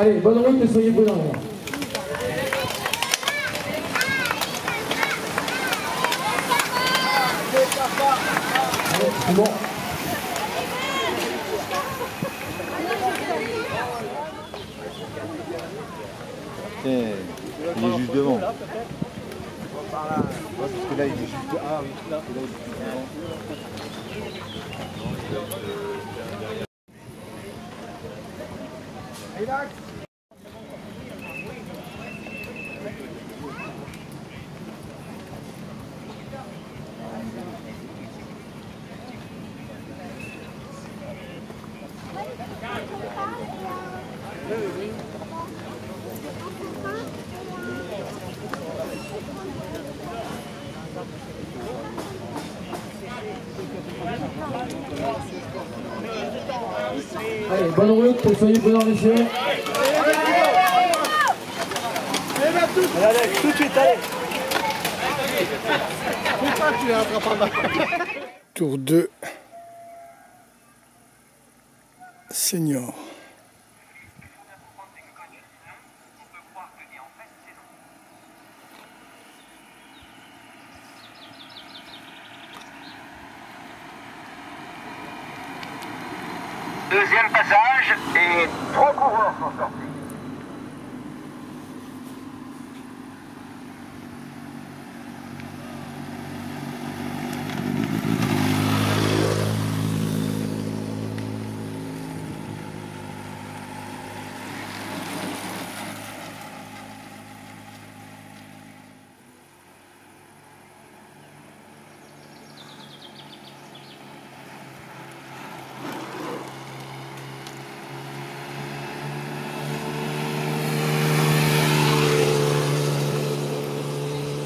Allez, bonne route et soyez prudents. Bon. il est juste devant. Parce que là, il est juste Ah oui, là, il est juste devant. Allez, bonne route et soyez prudents, messieurs. Allez, tout de suite, allez Tour 2. Senior. Deuxième passage et trois coureurs sont sortis.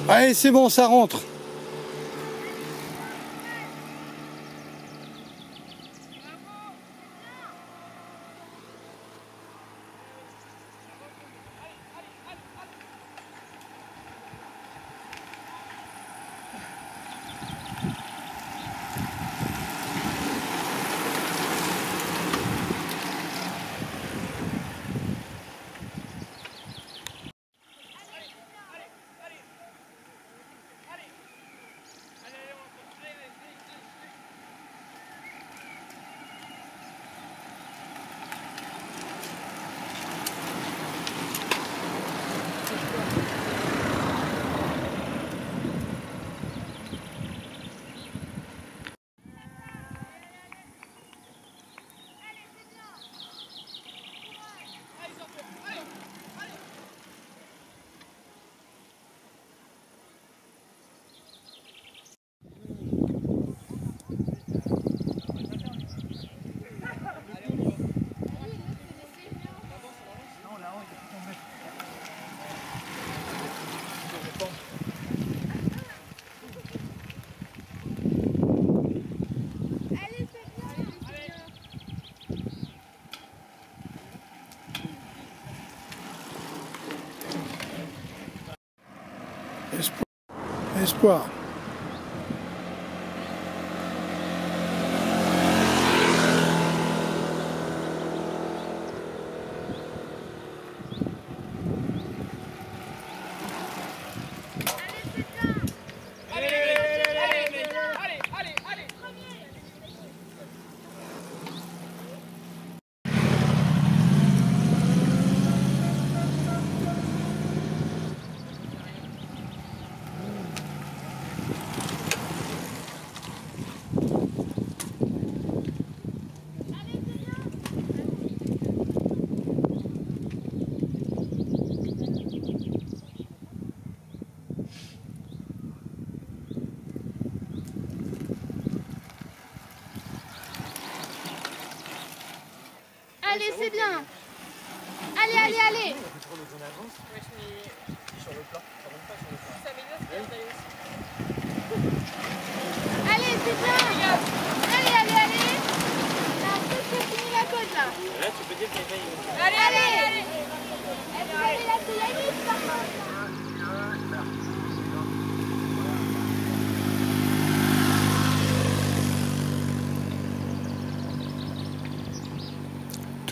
Allez, c'est bon, ça rentre. Espoir. Allez, c'est bien. Allez, allez, allez. Allez, c'est bien. Allez, allez, allez. On a presque fini la côte là. Là, tu peux dire qu'il y a Allez, allez, allez. Est-ce que vous avez la Solanite par contre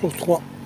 Tour 3.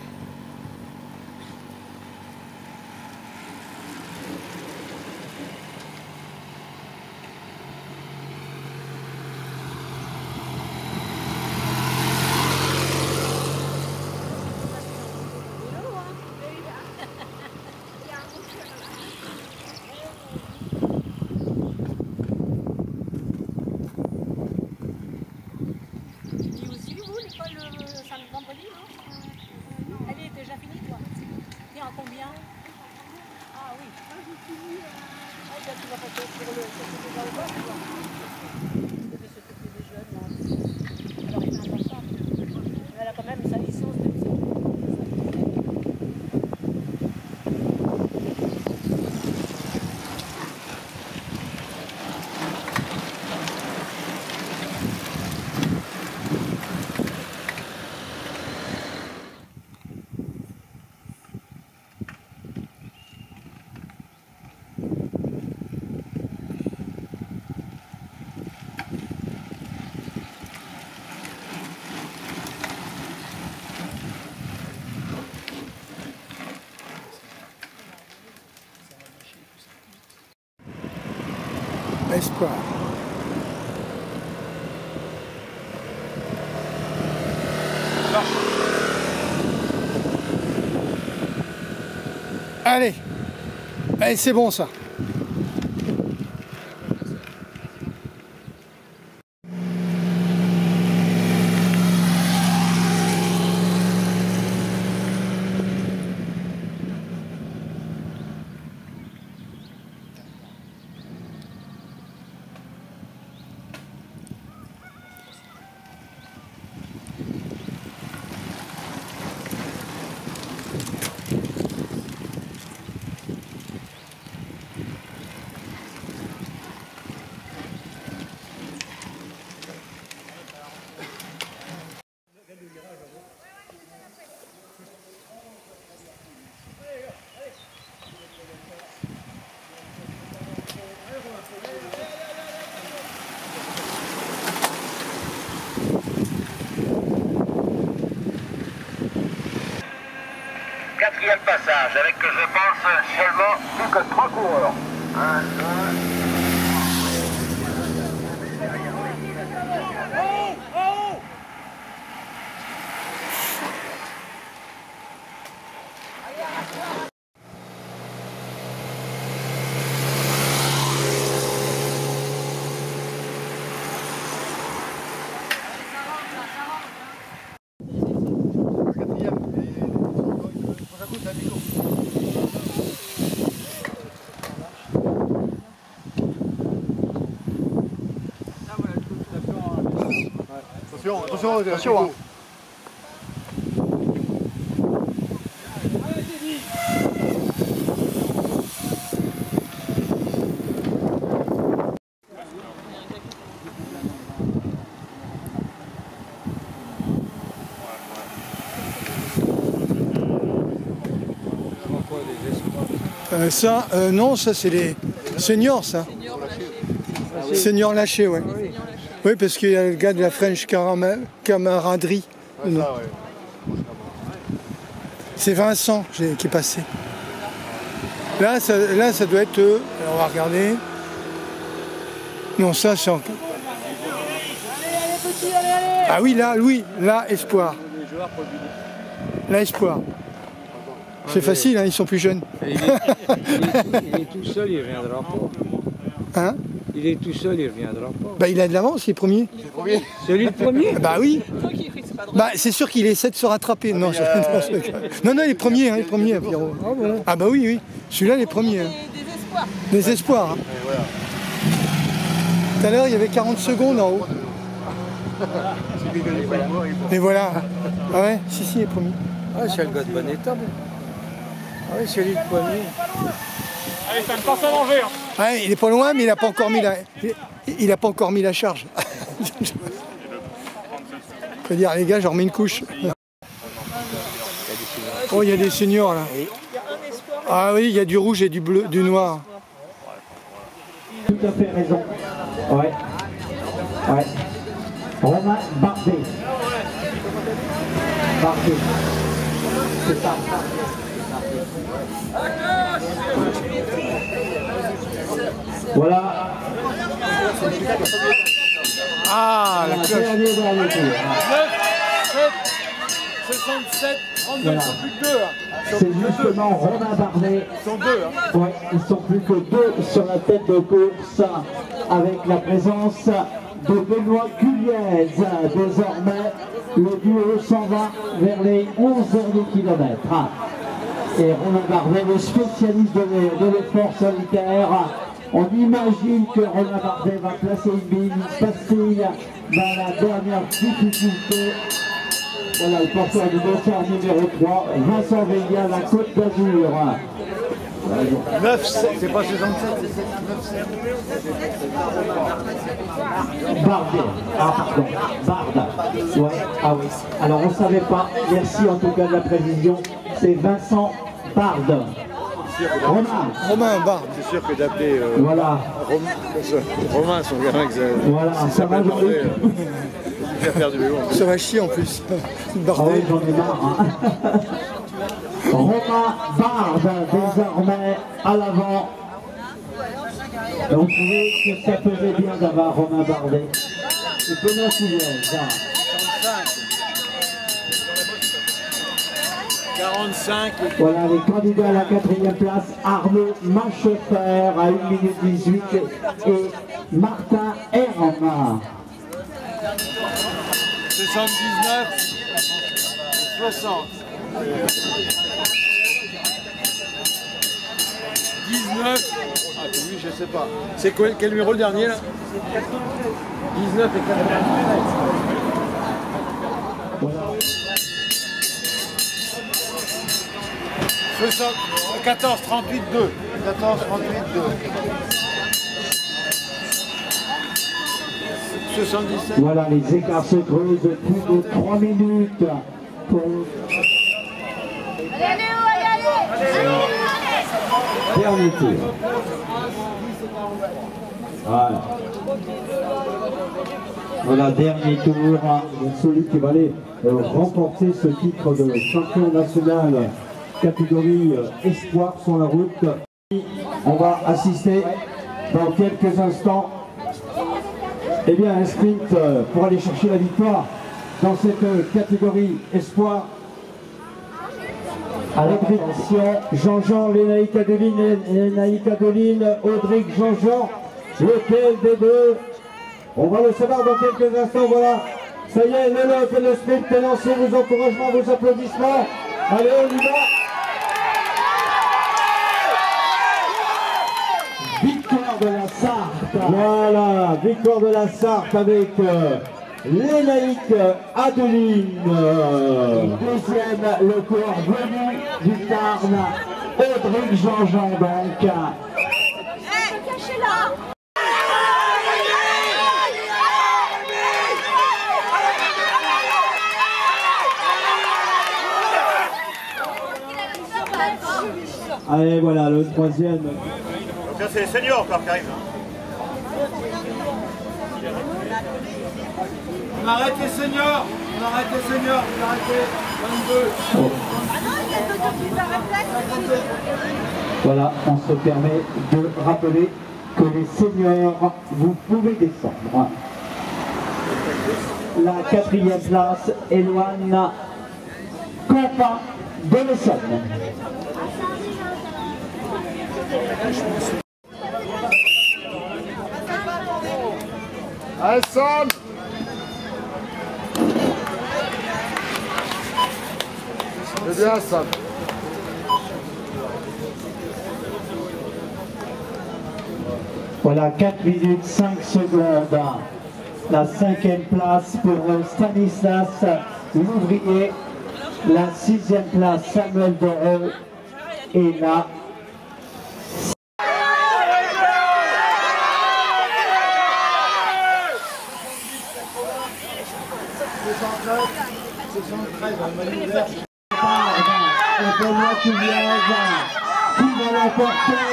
Allez, allez c'est bon ça. Passage avec, je pense, seulement plus que trois coureurs. Un, deux, Attention, attention, attention. hein. Euh, ça, euh, non, ça c'est les seniors, ça. Seniors lâchés, ouais. Oui, parce qu'il y a le gars de la French Camaraderie. Ouais, ça, ouais. C'est Vincent qui est passé. Là, ça, là, ça doit être eux. Alors, on va regarder. Non, ça, c'est encore. Ah oui, là, oui, là, espoir. Là, espoir. C'est facile, hein, ils sont plus jeunes. Il est, il est- il est tout seul, il reviendra pas. Hein? Il est tout seul, il reviendra pas. bah, il a de l'avance, il est premier. C'est lui le premier Bah oui. Bah, c'est sûr qu'il essaie de se rattraper. Non, je- non, je- non, non, il est premier, hein, il est premier, Pierrot. Ah bah oui, oui. Celui-là, il est premier. hein. Des espoirs. hein. Tout à l'heure, il y avait 40 secondes en haut. Et voilà. Ah ouais, si, si, il est premier. Ah, c'est le gars de bon état. bon. Ah oui, c'est lui le premier. Allez, ça me passe à manger. Hein. Ouais, il est pas loin, mais il n'a pas encore mis la, il- il a pas encore mis la charge. Je veux dire, les gars, j'en remets une couche. Oh, il y a des seniors là. Ah oui, il y a du rouge et du bleu, du noir. Tout à fait raison. Ouais. Ouais. Romain Bardet. Bardet. C'est ça. Voilà. Ah, la cloche. dernier dernier tour. 67, 32, Voilà. plus que deux. C'est justement Romain Bardet. Ils sont deux. Hein. Ouais, ils sont plus que deux sur la tête de course avec la présence de Benoît Culiez. Désormais, le duo s'en va vers les 11 derniers kilomètres. Et Romain Bardet, le spécialiste de l'effort solitaire, on imagine que Romain Bardet va placer une bille, une pastille dans la dernière difficulté. Voilà le porteur du dossard numéro 3, Vincent Veillat, la Côte d'Azur. 9, c'est pas 67, c'est 7, 9, 7. Bardet. Ah pardon, Barde. Ouais, ah oui. Alors on savait pas. Merci en tout cas de la précision. C'est Vincent Barde. Romain. Romain Barbe. C'est sûr que d'appeler euh, Voilà. Rom- Romain, son gamin, que ça, Voilà, ça ça va euh, faire du vélo. Ça va chier en plus. Ah oui, Bardet. j'en ai marre. hein. Romain Barde, désormais à l'avant. On trouvait que ça faisait bien d'avoir Romain Bardet. Et Benoît Coulez. 45. Voilà les candidats à la quatrième place, Arnaud Machefer à 1 minute 18 et Martin Herma. 79, 60. 19. Ah, oui, je sais pas. C'est quel numéro le dernier là? 19 et 60, 14, 38, 2. 14, 38, 2. 77. Voilà les écarts se creusent plus de 3 minutes pour Allez, allez, allez, allez dernier tour. Voilà. Voilà, dernier tour. Celui qui va aller remporter ce titre de champion national catégorie euh, espoir sur la route. On va assister dans quelques instants eh bien, un sprint euh, pour aller chercher la victoire dans cette euh, catégorie espoir. À l'agricultion, Jean-Jean, Lénaïque Adeline, Lénaïque Adeline, Audric Jean-Jean, lequel des deux On va le savoir dans quelques instants, voilà. Ça y est, le lot et le sprint est lancé, vos encouragements, vos applaudissements. Allez, on y va Voilà, victoire de la Sarthe avec euh, Lénaïque Adeline. Deuxième, le coureur venu du Tarn, Audric Jean-Jean donc. Cachez-la Allez, voilà, le troisième. Donc là, c'est les seniors encore qui arrivent. On arrête les seniors On arrête les seniors On arrête 22 Voilà, on se permet de rappeler que les seniors, vous pouvez descendre. La quatrième place, Éloigne Compa de l'Essonne. Sam C'est bien, Sam. Voilà, 4 minutes 5 secondes. La cinquième place pour Stanislas Louvrier. La sixième place, Samuel Doreux. Et la Qui pour ce.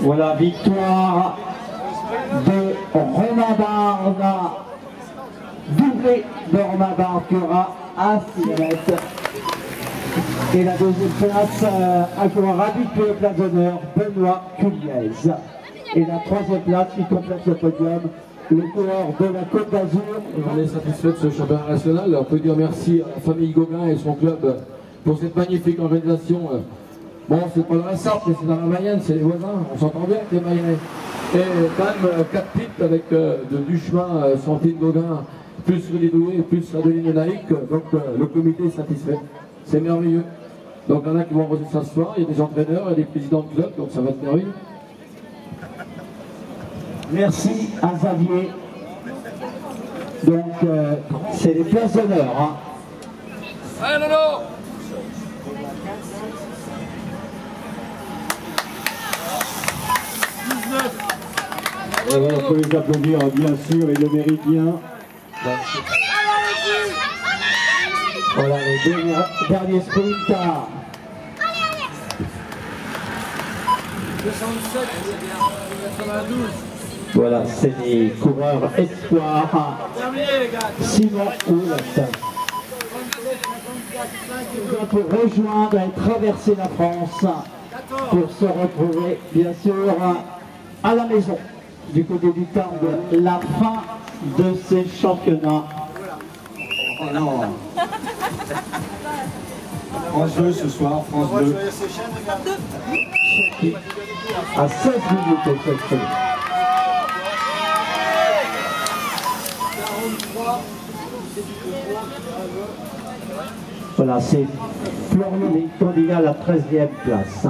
Voilà, victoire de Romain Barne, doublé de Romain Barne qui aura un 6 mètres. Et la deuxième place, euh, un coureur habitué place d'honneur, Benoît Culiez. Et la troisième place qui complète le podium, le coureur de la Côte d'Azur. On est satisfait de ce championnat national. On peut dire merci à la famille Gauguin et son club pour cette magnifique organisation. Bon, c'est pas dans la Sarthe, c'est dans la Mayenne, c'est les voisins. On s'entend bien avec les Mayennais. Et quand même, 4 titres avec euh, de Duchemin, euh, Santine Gauguin, plus Rudy Doué, plus Adeline Naïc. Donc euh, le comité est satisfait. C'est merveilleux. Donc il y en a qui vont rejoindre ça ce soir. Il y a des entraîneurs, il y a des présidents de club, donc ça va être merveilleux. Merci à Xavier. Donc, euh, c'est les places d'honneur. hein. Allez, Lolo Et on peut les applaudir, bien sûr, ils le méritent bien. Voilà les derniers, derniers sprints. 67, 92. Voilà, c'est les coureurs gars. Simon Houlette. Pour rejoindre et traverser la France pour se retrouver, bien sûr, à la maison. du côté du Tarbes la fin de ces championnats. Oh non France 2 ce soir, France 2. À 16 minutes. Voilà, c'est Florian Tondiga à la 13e place.